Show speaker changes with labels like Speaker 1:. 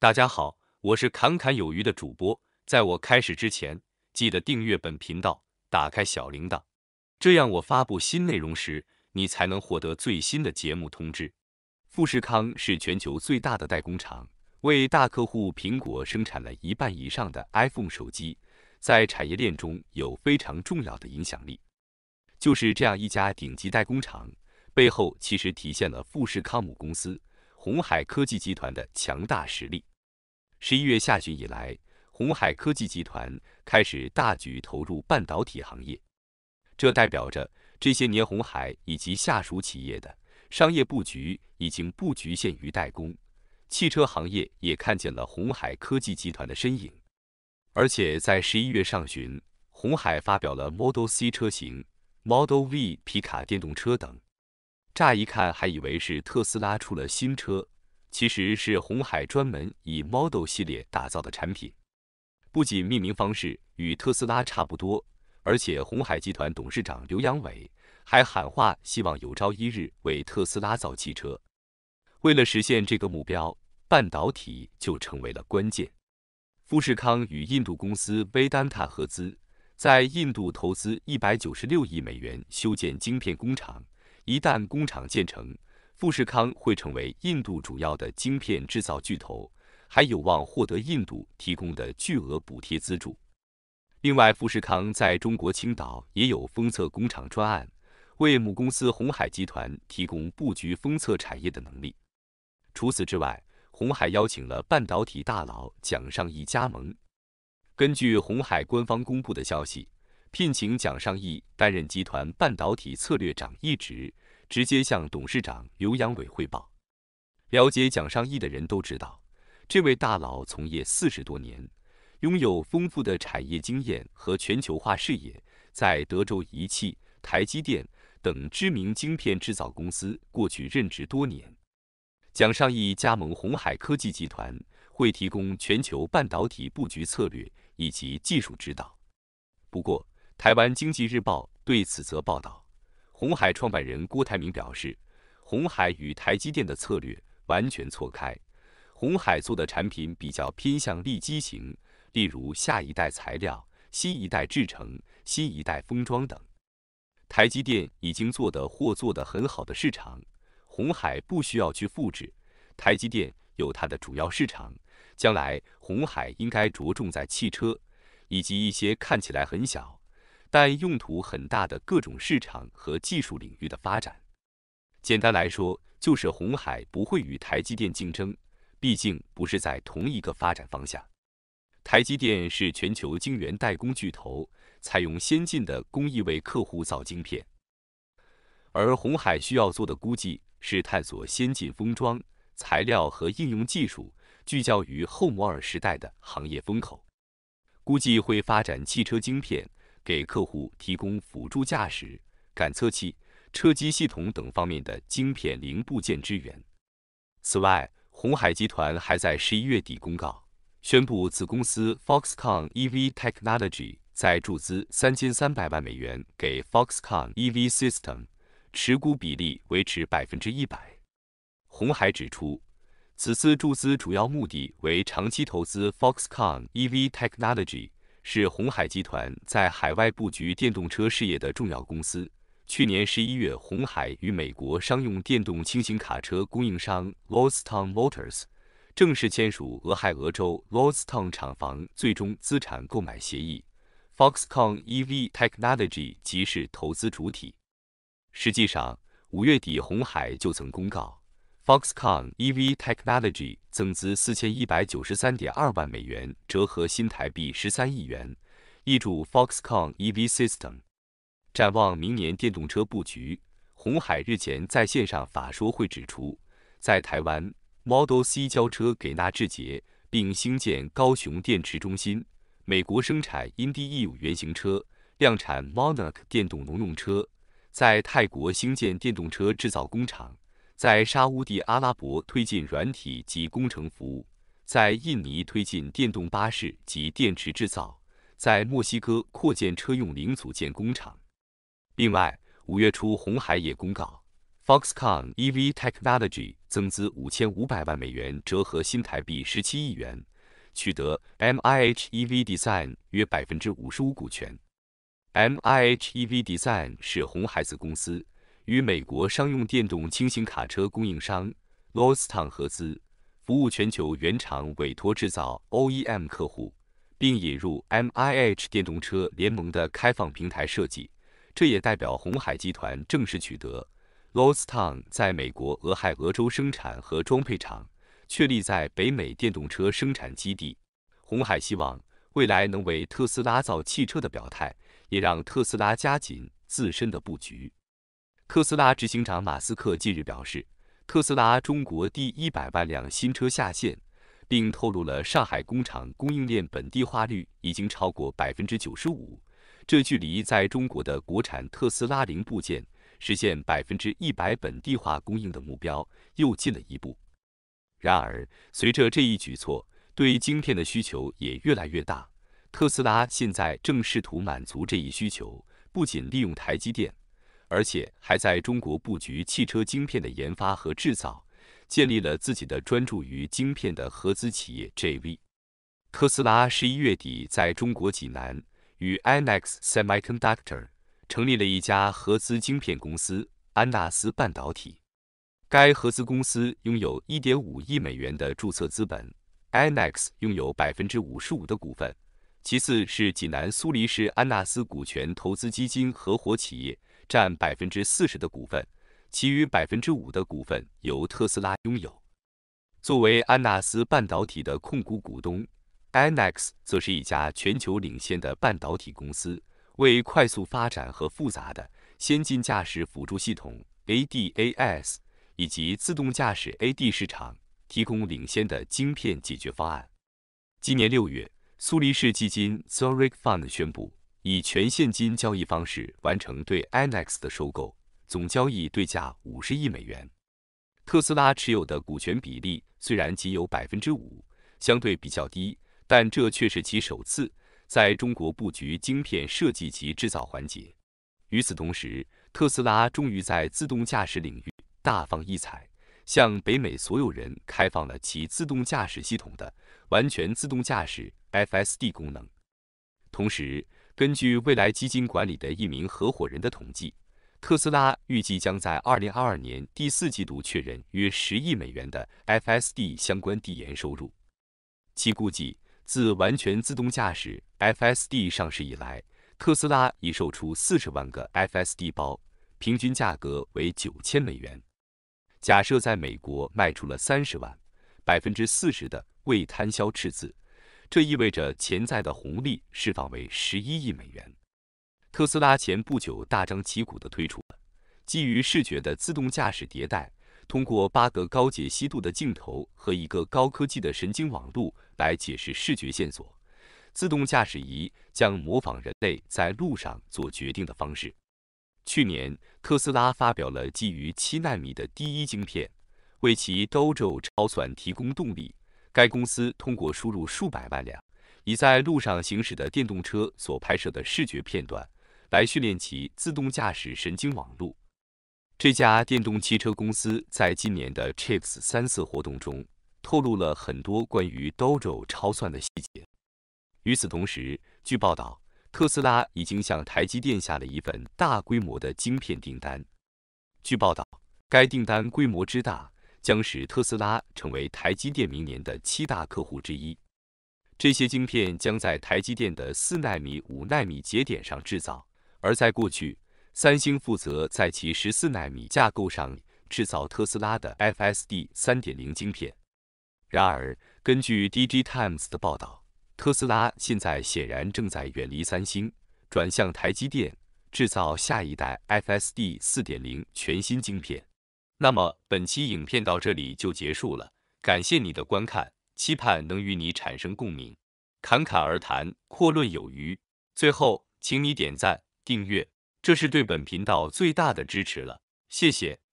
Speaker 1: 大家好，我是侃侃有余的主播。在我开始之前，记得订阅本频道，打开小铃铛，这样我发布新内容时，你才能获得最新的节目通知。富士康是全球最大的代工厂，为大客户苹果生产了一半以上的 iPhone 手机，在产业链中有非常重要的影响力。就是这样一家顶级代工厂，背后其实体现了富士康母公司红海科技集团的强大实力。十一月下旬以来，红海科技集团开始大举投入半导体行业，这代表着这些年红海以及下属企业的商业布局已经不局限于代工，汽车行业也看见了红海科技集团的身影。而且在十一月上旬，红海发表了 Model C 车型、Model V 皮卡电动车等，乍一看还以为是特斯拉出了新车。其实是红海专门以 Model 系列打造的产品，不仅命名方式与特斯拉差不多，而且红海集团董事长刘扬伟还喊话，希望有朝一日为特斯拉造汽车。为了实现这个目标，半导体就成为了关键。富士康与印度公司 Vedanta 合资，在印度投资一百九十六亿美元修建晶片工厂，一旦工厂建成。富士康会成为印度主要的晶片制造巨头，还有望获得印度提供的巨额补贴资助。另外，富士康在中国青岛也有封测工厂专案，为母公司红海集团提供布局封测产业的能力。除此之外，红海邀请了半导体大佬蒋尚义加盟。根据红海官方公布的消息，聘请蒋尚义担任集团半导体策略长一职。直接向董事长刘扬伟汇报。了解蒋尚义的人都知道，这位大佬从业四十多年，拥有丰富的产业经验和全球化视野，在德州仪器、台积电等知名晶片制造公司过去任职多年。蒋尚义加盟红海科技集团，会提供全球半导体布局策略以及技术指导。不过，台湾经济日报对此则报道。红海创办人郭台铭表示，红海与台积电的策略完全错开。红海做的产品比较偏向立基型，例如下一代材料、新一代制程、新一代封装等。台积电已经做的或做得很好的市场，红海不需要去复制。台积电有它的主要市场，将来红海应该着重在汽车以及一些看起来很小。但用途很大的各种市场和技术领域的发展，简单来说，就是红海不会与台积电竞争，毕竟不是在同一个发展方向。台积电是全球晶圆代工巨头，采用先进的工艺为客户造晶片，而红海需要做的估计是探索先进封装材料和应用技术，聚焦于后摩尔时代的行业风口，估计会发展汽车晶片。给客户提供辅助驾驶、感测器、车机系统等方面的晶片零部件支援。此外，红海集团还在十一月底公告，宣布子公司 Foxconn EV Technology 在注资三千三百万美元给 Foxconn EV System，持股比例维持百分之一百。红海指出，此次注资主要目的为长期投资 Foxconn EV Technology。是红海集团在海外布局电动车事业的重要公司。去年十一月，红海与美国商用电动轻型卡车供应商 Lostown Motors 正式签署俄亥俄州 Lostown 厂房最终资产购买协议，Foxconn EV Technology 即是投资主体。实际上，五月底红海就曾公告。Foxconn EV Technology 增资四千一百九十三点二万美元，折合新台币十三亿元，挹注 Foxconn EV System。展望明年电动车布局，红海日前在线上法说会指出，在台湾 Model C 交车给纳智捷，并兴建高雄电池中心；美国生产 Indy E 原型车，量产 Monarch 电动农用车；在泰国兴建电动车制造工厂。在沙乌地阿拉伯推进软体及工程服务，在印尼推进电动巴士及电池制造，在墨西哥扩建车用零组件工厂。另外，五月初，红海也公告 Foxconn EV Technology 增资五千五百万美元，折合新台币十七亿元，取得 MIH EV Design 约百分之五十五股权。MIH EV Design 是红海子公司，与美国商用电动轻型卡车供应商 Lostown 合资，服务全球原厂委托制造 OEM 客户，并引入 MIH 电动车联盟的开放平台设计。这也代表红海集团正式取得 Lostown 在美国俄亥俄州生产和装配厂，确立在北美电动车生产基地。红海希望未来能为特斯拉造汽车的表态。也让特斯拉加紧自身的布局。特斯拉执行长马斯克近日表示，特斯拉中国第一百万辆新车下线，并透露了上海工厂供应链本地化率已经超过百分之九十五，这距离在中国的国产特斯拉零部件实现百分之一百本地化供应的目标又近了一步。然而，随着这一举措，对晶片的需求也越来越大。特斯拉现在正试图满足这一需求，不仅利用台积电，而且还在中国布局汽车晶片的研发和制造，建立了自己的专注于晶片的合资企业 JV。特斯拉十一月底在中国济南与 Inex Semiconductor 成立了一家合资晶片公司安纳斯半导体，该合资公司拥有一点五亿美元的注册资本，Inex 拥有百分之五十五的股份。其次是济南苏黎世安纳斯股权投资基金合伙企业占百分之四十的股份，其余百分之五的股份由特斯拉拥有。作为安纳斯半导体的控股股东，Anex 则是一家全球领先的半导体公司，为快速发展和复杂的先进驾驶辅助系统 ADAS 以及自动驾驶 AD 市场提供领先的晶片解决方案。今年六月。苏黎世基金 Zurich Fund 宣布，以全现金交易方式完成对 Inex 的收购，总交易对价五十亿美元。特斯拉持有的股权比例虽然仅有百分之五，相对比较低，但这却是其首次在中国布局晶片设计及制造环节。与此同时，特斯拉终于在自动驾驶领域大放异彩。向北美所有人开放了其自动驾驶系统的完全自动驾驶 FSD 功能。同时，根据未来基金管理的一名合伙人的统计，特斯拉预计将在2022年第四季度确认约十亿美元的 FSD 相关递延收入。其估计，自完全自动驾驶 FSD 上市以来，特斯拉已售出四十万个 FSD 包，平均价格为九千美元。假设在美国卖出了三十万，百分之四十的未摊销赤字，这意味着潜在的红利释放为十一亿美元。特斯拉前不久大张旗鼓地推出了基于视觉的自动驾驶迭代，通过八个高解析度的镜头和一个高科技的神经网络来解释视觉线索，自动驾驶仪将模仿人类在路上做决定的方式。去年，特斯拉发表了基于七纳米的第一晶片，为其 Dojo 超算提供动力。该公司通过输入数百万辆已在路上行驶的电动车所拍摄的视觉片段，来训练其自动驾驶神经网络。这家电动汽车公司在今年的 Chips 三四活动中透露了很多关于 Dojo 超算的细节。与此同时，据报道。特斯拉已经向台积电下了一份大规模的晶片订单。据报道，该订单规模之大，将使特斯拉成为台积电明年的七大客户之一。这些晶片将在台积电的四纳米、五纳米节点上制造，而在过去，三星负责在其十四纳米架构上制造特斯拉的 FSD 三点零晶片。然而，根据 DG Times 的报道。特斯拉现在显然正在远离三星，转向台积电制造下一代 FSD 4.0全新晶片。那么，本期影片到这里就结束了，感谢你的观看，期盼能与你产生共鸣。侃侃而谈，阔论有余。最后，请你点赞、订阅，这是对本频道最大的支持了，谢谢。